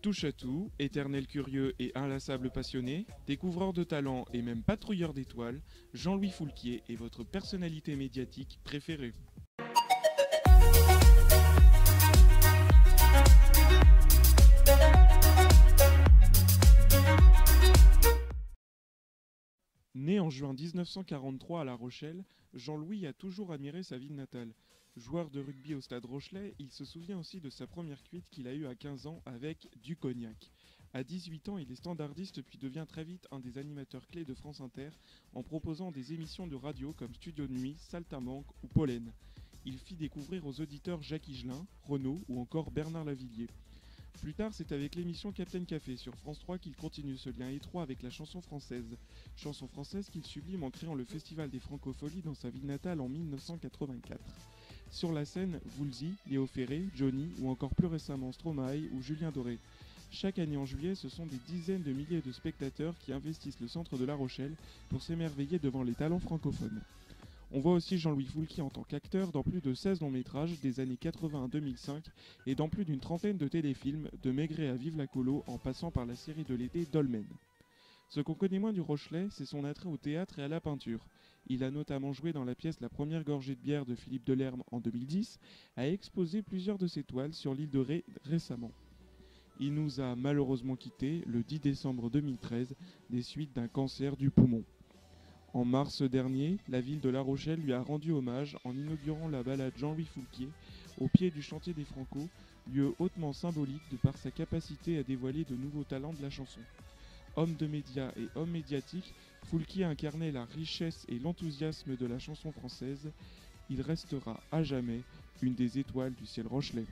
Touche à tout, éternel curieux et inlassable passionné, découvreur de talent et même patrouilleur d'étoiles, Jean-Louis Foulquier est votre personnalité médiatique préférée. Né en juin 1943 à La Rochelle, Jean-Louis a toujours admiré sa ville natale. Joueur de rugby au stade Rochelet, il se souvient aussi de sa première cuite qu'il a eue à 15 ans avec du cognac. À 18 ans, il est standardiste puis devient très vite un des animateurs clés de France Inter en proposant des émissions de radio comme Studio de Nuit, Saltamanque ou Pollen. Il fit découvrir aux auditeurs Jacques Higelin, Renaud ou encore Bernard Lavillier. Plus tard, c'est avec l'émission Captain Café sur France 3 qu'il continue ce lien étroit avec la chanson française. Chanson française qu'il sublime en créant le Festival des Francopholies dans sa ville natale en 1984. Sur la scène, Woolsey, Léo Ferré, Johnny ou encore plus récemment Stromae ou Julien Doré. Chaque année en juillet, ce sont des dizaines de milliers de spectateurs qui investissent le centre de La Rochelle pour s'émerveiller devant les talents francophones. On voit aussi Jean-Louis Foulquier en tant qu'acteur dans plus de 16 longs métrages des années 80 à 2005 et dans plus d'une trentaine de téléfilms, de Maigret à Vive la Colo en passant par la série de l'été Dolmen. Ce qu'on connaît moins du Rochelet, c'est son attrait au théâtre et à la peinture. Il a notamment joué dans la pièce La première gorgée de bière de Philippe Delerme en 2010, a exposé plusieurs de ses toiles sur l'île de Ré récemment. Il nous a malheureusement quittés le 10 décembre 2013 des suites d'un cancer du poumon. En mars dernier, la ville de La Rochelle lui a rendu hommage en inaugurant la balade Jean-Louis Foulquier au pied du chantier des Franco, lieu hautement symbolique de par sa capacité à dévoiler de nouveaux talents de la chanson. Homme de médias et homme médiatique, Foulquier incarnait la richesse et l'enthousiasme de la chanson française. Il restera à jamais une des étoiles du ciel rochelais.